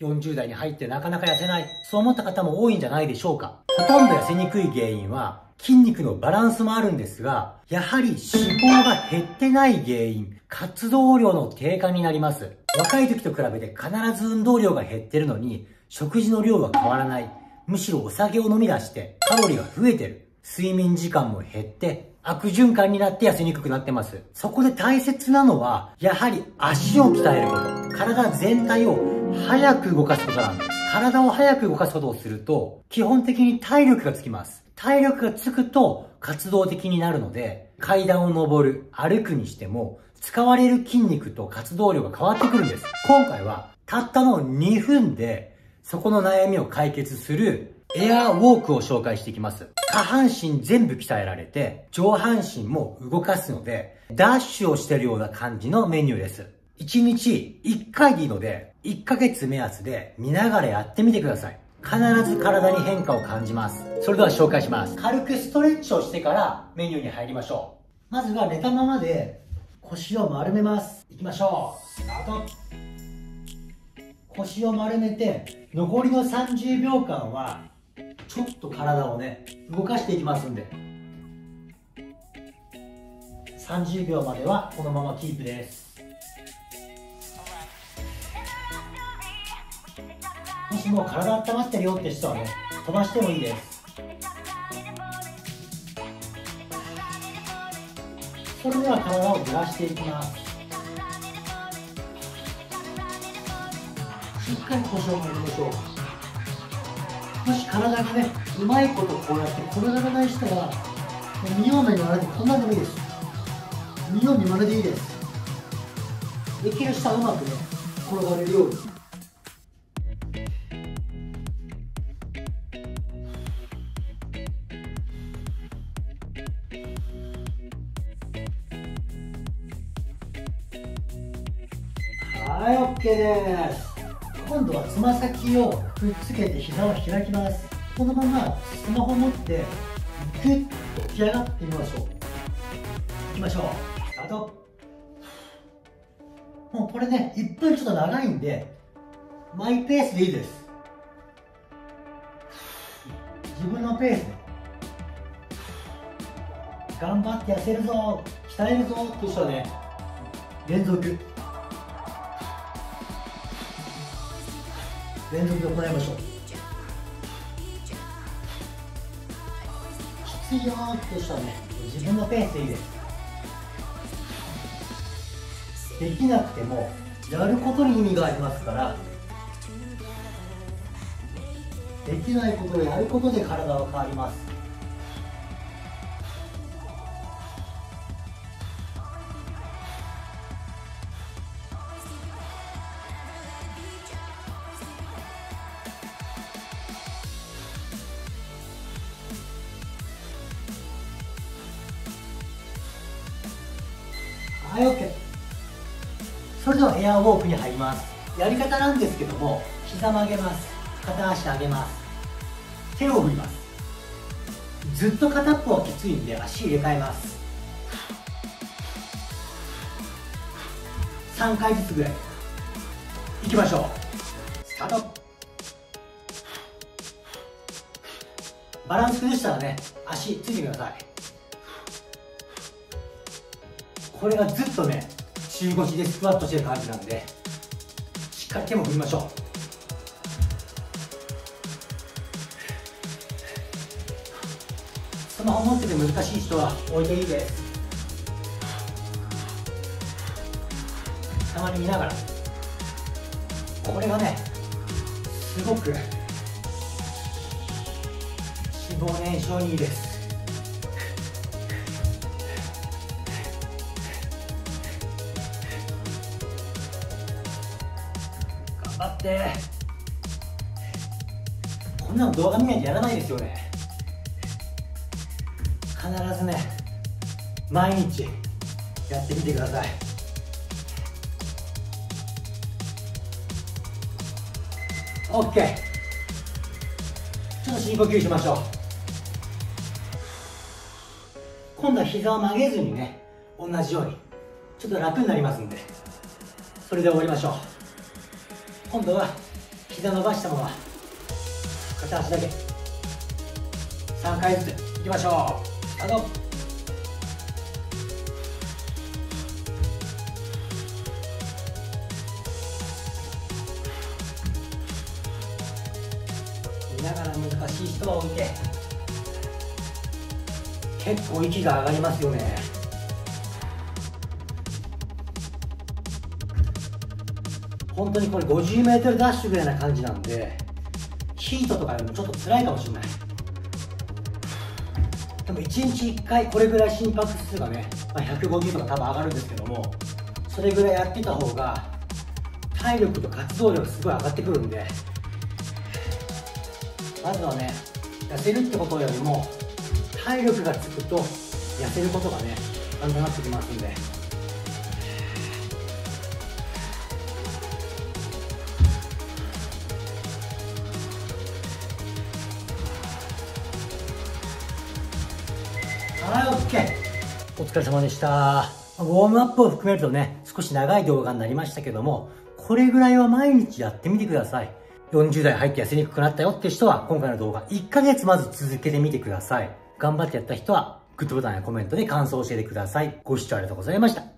40代に入ってなかなか痩せない。そう思った方も多いんじゃないでしょうか。ほとんど痩せにくい原因は、筋肉のバランスもあるんですが、やはり脂肪が減ってない原因、活動量の低下になります。若い時と比べて必ず運動量が減ってるのに、食事の量は変わらない。むしろお酒を飲み出して、カロリーが増えてる。睡眠時間も減って、悪循環になって痩せにくくなってます。そこで大切なのは、やはり足を鍛えること。体全体を早く動かすことなんです。体を早く動かすことをすると、基本的に体力がつきます。体力がつくと活動的になるので、階段を登る、歩くにしても、使われる筋肉と活動量が変わってくるんです。今回は、たったの2分で、そこの悩みを解決するエアウォークを紹介していきます。下半身全部鍛えられて、上半身も動かすので、ダッシュをしてるような感じのメニューです。1日1回でいいので、1ヶ月目安で見ながらやってみてください。必ず体に変化を感じます。それでは紹介します。軽くストレッチをしてからメニューに入りましょう。まずは寝たままで腰を丸めます。いきましょう。スタート。腰を丸めて、残りの30秒間はちょっと体をね動かしていきますんで30秒まではこのままキープですもしもう体温まってるよって人はね飛ばしてもいいです。それでは体をずらしていきます。しっかり腰を曲げましょう。もし体がねうまいことこうやって転がらない人は見よう目にまるでこんなんでもいいです。見ようにまるでいいです。できる人はうまくね転がれるように。はい OK です。今度はつま先をくっつけて膝を開きます。このままスマホ持ってグッと起き上がってみましょう。いきましょう。スタートもうこれね1分ちょっと長いんでマイペースでいいです。自分のペースで。頑張って痩せるぞ。鍛えるぞ。っていう人はね。連続連続で行いましょう。きついよってしたらね。自分のペースでいいです。できなくてもやることに意味がありますから。できないことをやることで体は変わります。はい OK それではエアウォークに入ります。やり方なんですけども膝曲げます。片足上げます。手を振ります。ずっと片っぽはきついんで足入れ替えます。3回ずつぐらい。いきましょう。スタート。バランス崩したらね足ついてください。これがずっとね中腰でスクワットしてる感じなんでしっかり手も振りましょう。スマホ持ってて難しい人は置いていいですたまに見ながら。これがねすごく脂肪燃焼にいいです。張って。こんなの動画見ないとやらないですよね。必ずね毎日やってみてください。OK ちょっと深呼吸しましょう。今度は膝を曲げずにね同じようにちょっと楽になりますんで。それで終わりましょう。今度は膝伸ばしたまま片足だけ。3回ずついきましょう。スタート見ながら難しい人は置いて。結構息が上がりますよね。本当にこれ 50m ダッシュぐらいな感じなんでヒートとかよりもちょっと辛いかもしれない。でも1日1回これぐらい心拍数がね、まあ、150とか多分上がるんですけどもそれぐらいやってた方が体力と活動力すごい上がってくるんでまずはね痩せるってことよりも体力がつくと痩せることがねだんだんなってきますんで。OK。お疲れ様でした。ウォームアップを含めるとね、少し長い動画になりましたけども、これぐらいは毎日やってみてください。40代入って痩せにくくなったよって人は、今回の動画1ヶ月まず続けてみてください。頑張ってやった人は、グッドボタンやコメントで感想を教えてください。ご視聴ありがとうございました。